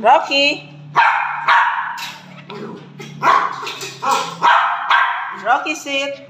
Rocky. Rocky, sit.